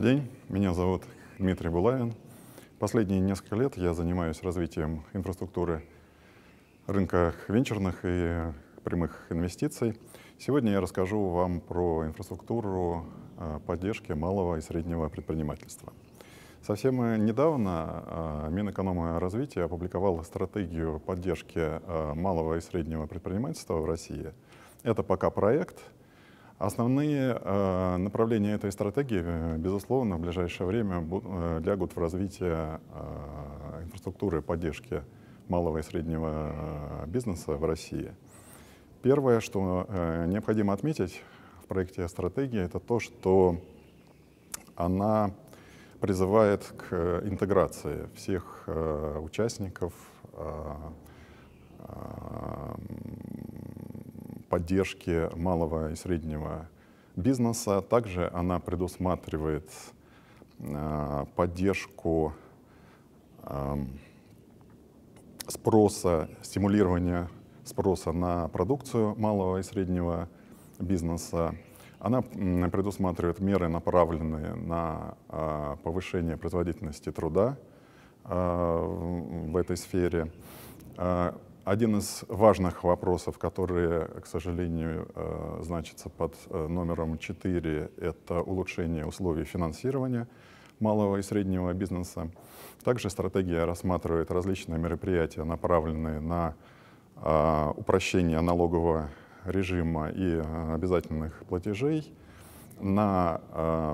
Добрый день, меня зовут Дмитрий Булавин. Последние несколько лет я занимаюсь развитием инфраструктуры рынка венчурных и прямых инвестиций. Сегодня я расскажу вам про инфраструктуру а, поддержки малого и среднего предпринимательства. Совсем недавно а, Минэкономразвития опубликовал стратегию поддержки а, малого и среднего предпринимательства в России. Это пока проект — Основные э, направления этой стратегии, э, безусловно, в ближайшее время э, лягут в развитие э, инфраструктуры поддержки малого и среднего э, бизнеса в России. Первое, что э, необходимо отметить в проекте стратегии, это то, что она призывает к интеграции всех э, участников э, поддержки малого и среднего бизнеса. Также она предусматривает э, поддержку э, спроса, стимулирование спроса на продукцию малого и среднего бизнеса. Она предусматривает меры, направленные на э, повышение производительности труда в этой сфере. Один из важных вопросов, которые, к сожалению, э, значится под э, номером 4, это улучшение условий финансирования малого и среднего бизнеса. Также стратегия рассматривает различные мероприятия, направленные на э, упрощение налогового режима и обязательных платежей, на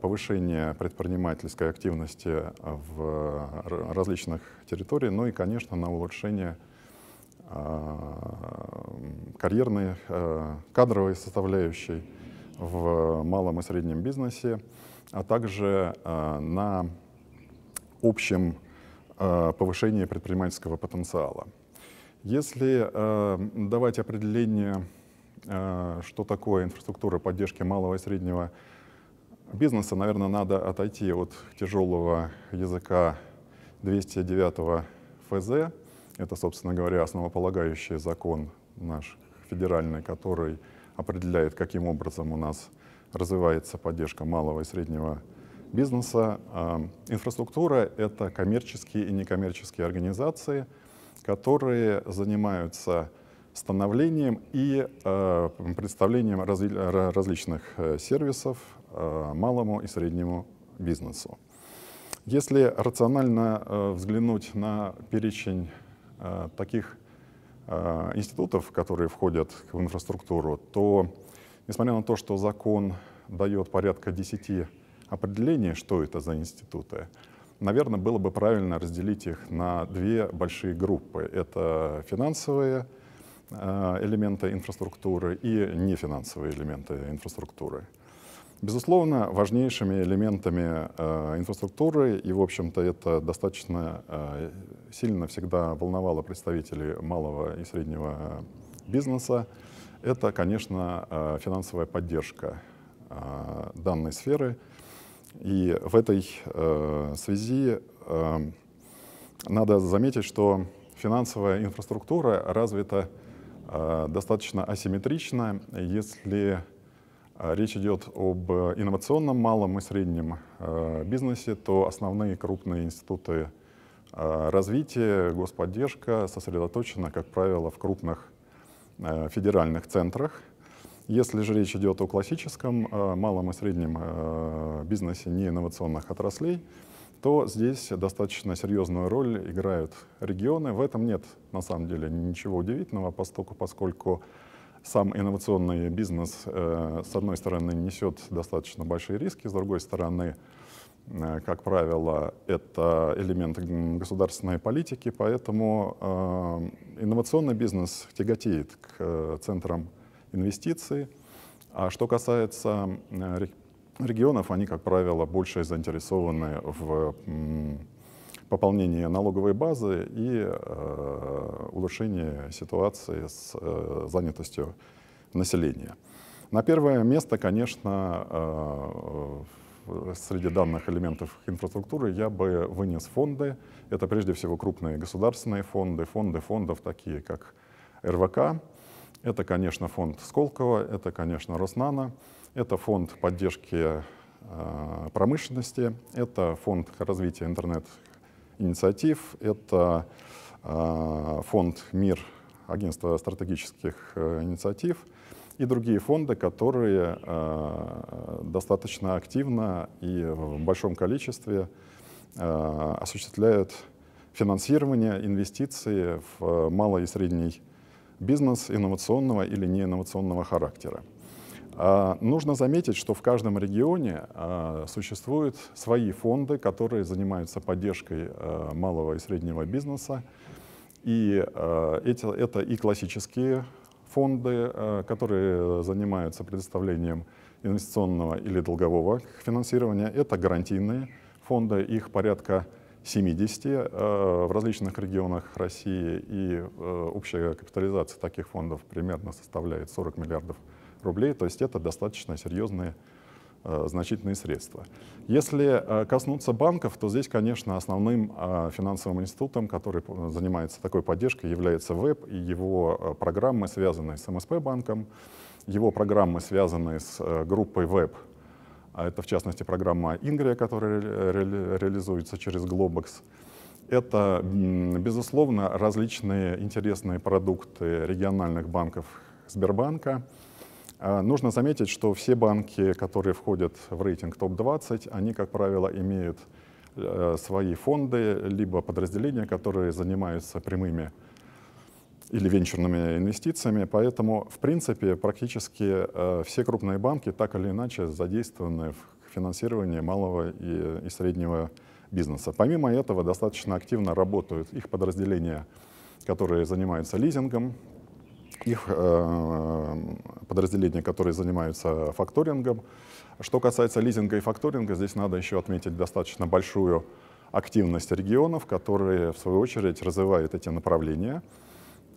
повышение предпринимательской активности в различных территориях, ну и, конечно, на улучшение а, карьерной, э, кадровой составляющей в малом и среднем бизнесе, а также э, на общем э, повышении предпринимательского потенциала. Если давать определение, что такое инфраструктура поддержки малого и среднего бизнеса, наверное, надо отойти от тяжелого языка 209 ФЗ, это, собственно говоря, основополагающий закон наш федеральный, который определяет, каким образом у нас развивается поддержка малого и среднего бизнеса. А, инфраструктура — это коммерческие и некоммерческие организации, которые занимаются становлением и а, представлением различных э, сервисов а, малому и среднему бизнесу. Если рационально э, взглянуть на перечень Э, таких э, институтов, которые входят в инфраструктуру, то, несмотря на то, что закон дает порядка 10 определений, что это за институты, наверное, было бы правильно разделить их на две большие группы. Это финансовые э, элементы инфраструктуры и нефинансовые элементы инфраструктуры. Безусловно, важнейшими элементами э, инфраструктуры, и, в общем-то, это достаточно э, сильно всегда волновало представителей малого и среднего бизнеса, это, конечно, э, финансовая поддержка э, данной сферы. И в этой э, связи э, надо заметить, что финансовая инфраструктура развита э, достаточно асимметрично, если речь идет об инновационном малом и среднем а, бизнесе, то основные крупные институты а, развития, господдержка сосредоточена, как правило, в крупных федеральных центрах. Если же речь идет о классическом малом и среднем бизнесе не инновационных отраслей, то здесь достаточно серьезную роль играют регионы. В этом нет, на самом деле, ничего удивительного, поскольку сам инновационный бизнес, э, с одной стороны, несет достаточно большие риски, с другой стороны, э, как правило, это элемент государственной политики, поэтому э, инновационный бизнес тяготеет к центрам инвестиций. А что касается регионов, они, как правило, больше заинтересованы в пополнение налоговой базы и э, улучшение ситуации с э, занятостью населения. На первое место, конечно, э, среди данных элементов инфраструктуры я бы вынес фонды. Это прежде всего крупные государственные фонды, фонды фондов такие как РВК. Это, конечно, фонд Сколково, это, конечно, Роснано, это фонд поддержки промышленности, это фонд развития интернет-инициатив, это фонд «Мир», агентство стратегических инициатив и другие фонды, которые достаточно активно и в большом количестве осуществляют финансирование, инвестиции в малый и средний бизнес инновационного или неинновационного характера. А, нужно заметить, что в каждом регионе а, существуют свои фонды, которые занимаются поддержкой а, малого и среднего бизнеса. И это, и классические фонды, которые занимаются предоставлением инвестиционного или долгового финансирования. Это гарантийные фонды, их порядка 70 э, в различных регионах России, и общая капитализация таких фондов примерно составляет 40 миллиардов рублей, то есть это достаточно серьезные э, значительные средства. Если коснуться банков, то здесь, конечно, основным финансовым институтом, который занимается такой поддержкой, является ВЭБ и его программы, связанные с МСП-банком, его программы, связанные с группой ВЭБ, а это в частности программа Ингрия, которая ре ре реализуется через Globox. Это, безусловно, различные интересные продукты региональных банков Сбербанка. А, нужно заметить, что все банки, которые входят в рейтинг топ-20, они, как правило, имеют э, свои фонды, либо подразделения, которые занимаются прямыми или венчурными инвестициями. Поэтому, в принципе, практически э, все крупные банки так или иначе задействованы в финансировании малого и, и среднего бизнеса. Помимо этого, достаточно активно работают их подразделения, которые занимаются лизингом, их э, подразделения, которые занимаются факторингом. Что касается лизинга и факторинга, здесь надо еще отметить достаточно большую активность регионов, которые, в свою очередь, развивают эти направления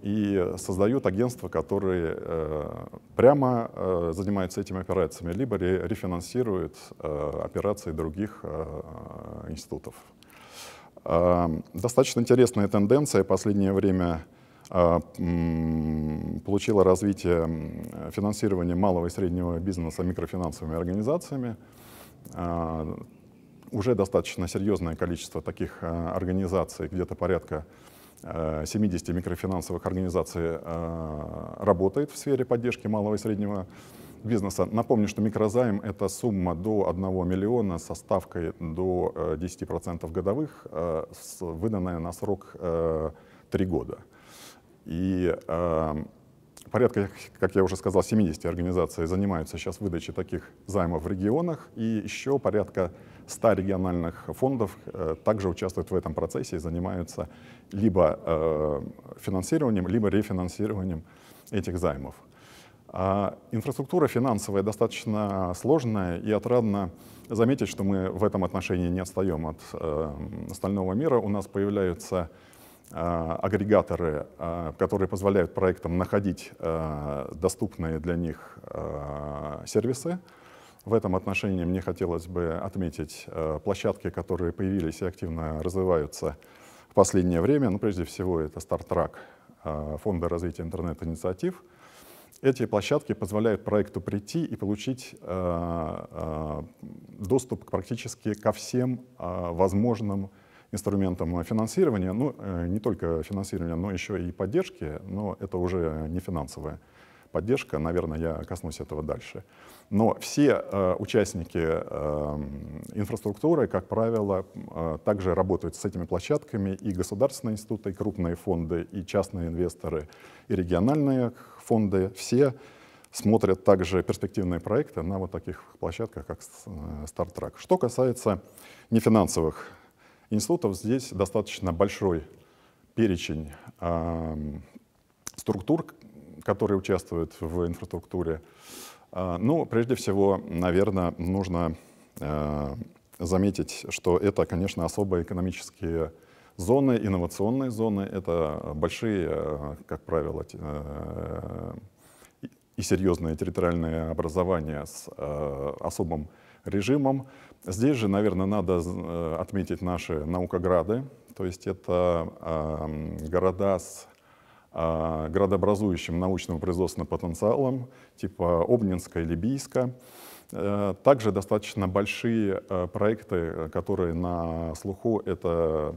и создают агентства, которые э, прямо э, занимаются этими операциями, либо ре, рефинансируют операции других институтов. Достаточно интересная тенденция. Последнее время получила развитие финансирования малого и среднего бизнеса микрофинансовыми организациями. Э, уже достаточно серьезное количество таких э, организаций, где-то порядка 70 микрофинансовых организаций э, работает в сфере поддержки малого и среднего бизнеса. Напомню, что микрозайм — это сумма до 1 миллиона со ставкой до 10% э, годовых, э, выданная на срок 3 года. И порядка, как я уже сказал, 70 организаций занимаются сейчас выдачей таких займов в регионах, и еще порядка 100 региональных фондов э, также участвуют в этом процессе и занимаются либо э, финансированием, либо рефинансированием этих займов. А инфраструктура финансовая достаточно сложная, и отрадно заметить, что мы в этом отношении не отстаем от э, остального мира. У нас появляются агрегаторы, которые позволяют проектам находить доступные для них сервисы, в этом отношении мне хотелось бы отметить э, площадки, которые появились и активно развиваются в последнее время. Ну, прежде всего, это StarTrack э, Фонда развития интернет-инициатив. Эти площадки позволяют проекту прийти и получить э, доступ практически ко всем возможным инструментам финансирования, ну, не только финансирования, но еще и поддержки, но это уже не финансовая поддержка, наверное, я коснусь этого дальше. Но все э, участники э, инфраструктуры, как правило, э, также работают с этими площадками, и государственные институты, и крупные фонды, и частные инвесторы, и региональные фонды, все смотрят также перспективные проекты на вот таких площадках, как StarTrack. Э, Что касается нефинансовых институтов, здесь достаточно большой перечень структур, которые участвуют в инфраструктуре. А, ну, прежде всего, наверное, нужно э, заметить, что это, конечно, особые экономические зоны, инновационные зоны. Это большие, э, как правило, и серьезные территориальные образования с особым режимом. Здесь же, наверное, надо отметить наши наукограды, то есть это города с а, градообразующим научным производственным потенциалом, типа Обнинска или Бийска. Также достаточно большие проекты, которые на слуху, это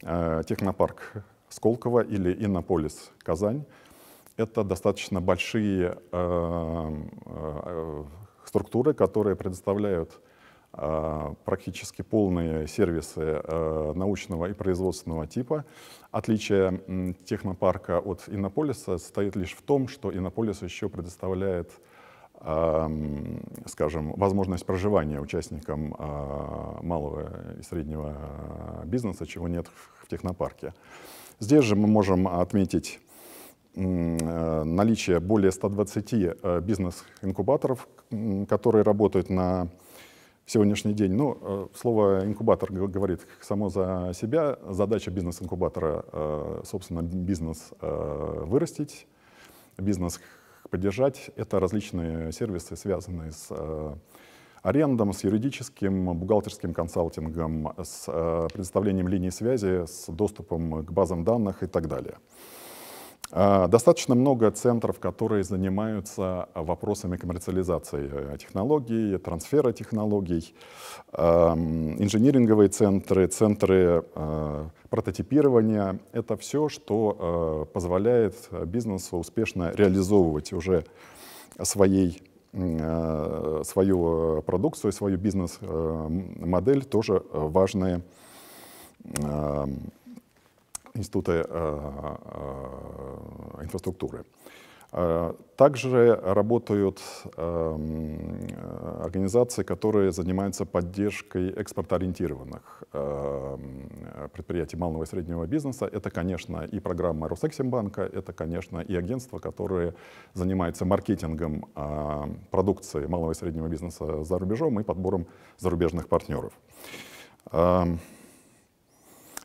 технопарк Сколково или Иннополис Казань. Это достаточно большие структуры, которые предоставляют Э, практически полные сервисы э, научного и производственного типа. Отличие технопарка от Иннополиса состоит лишь в том, что Иннополис еще предоставляет эм, скажем, возможность проживания участникам малого и среднего бизнеса, чего нет в технопарке. Здесь же мы можем отметить наличие более 120 бизнес-инкубаторов, которые работают на сегодняшний день. Ну, э, слово инкубатор говорит само за себя. Задача бизнес-инкубатора, э, собственно, бизнес э, вырастить, бизнес поддержать. Это различные сервисы, связанные с арендом, с юридическим, бухгалтерским консалтингом, с предоставлением линий связи, с доступом к базам данных и так далее. А, достаточно много центров, которые занимаются вопросами коммерциализации э, технологий, трансфера технологий, инжиниринговые центры, центры э, прототипирования. Это все, что э, позволяет бизнесу успешно реализовывать уже своей свою продукцию, свою бизнес-модель, тоже важные институты э, э, инфраструктуры. Э, также работают организации, которые занимаются поддержкой экспортоориентированных предприятий малого и среднего бизнеса. Это, конечно, и программа Росэксимбанка, это, конечно, и агентства, которые занимаются маркетингом продукции малого и среднего бизнеса за рубежом и подбором зарубежных партнеров.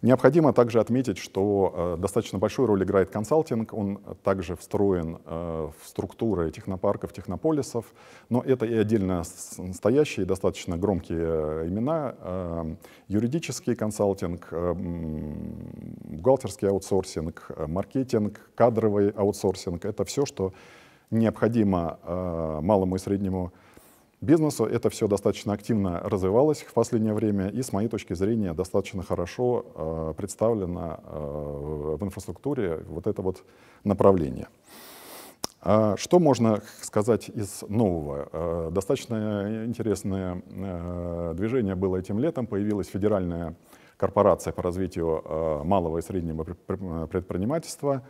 Необходимо также отметить, что э, достаточно большую роль играет консалтинг. Он также встроен э, в структуры технопарков, технополисов. Но это и отдельно стоящие, достаточно громкие э, имена. Э, юридический консалтинг, бухгалтерский аутсорсинг, маркетинг, кадровый аутсорсинг. Это все, что необходимо малому и среднему Бизнесу это все достаточно активно развивалось в последнее время и, с моей точки зрения, достаточно хорошо э, представлено э, в инфраструктуре вот это вот направление. А что можно сказать из нового? Э, достаточно интересное э, движение было этим летом. Появилась федеральная корпорация по развитию э, малого и среднего предпринимательства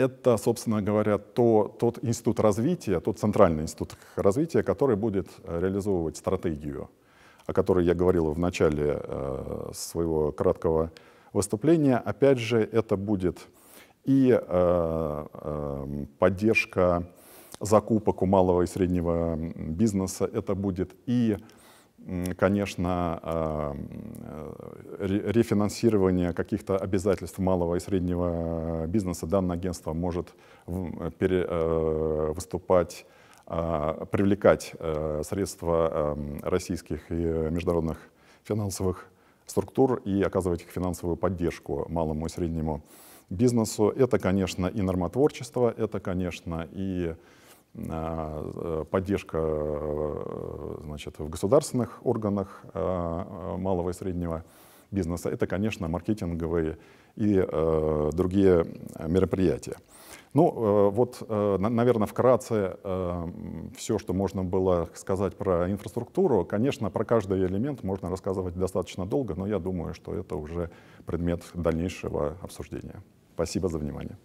это, собственно говоря, то, тот институт развития, тот центральный институт развития, который будет э, реализовывать стратегию, о которой я говорил в начале э, своего краткого выступления. Опять же, это будет и э, э, поддержка закупок у малого и среднего бизнеса, это будет и конечно, а, рефинансирование каких-то обязательств малого и среднего бизнеса данное агентство может э, выступать, а, привлекать э, средства российских и международных финансовых структур и оказывать их финансовую поддержку малому и среднему бизнесу. Это, конечно, и нормотворчество, это, конечно, и поддержка э, значит, в государственных органах э, малого и среднего бизнеса, это, конечно, маркетинговые и другие мероприятия. Ну, вот, наверное, вкратце все, что можно было сказать про инфраструктуру. Конечно, про каждый элемент можно рассказывать достаточно долго, но я думаю, что это уже предмет дальнейшего обсуждения. Спасибо за внимание.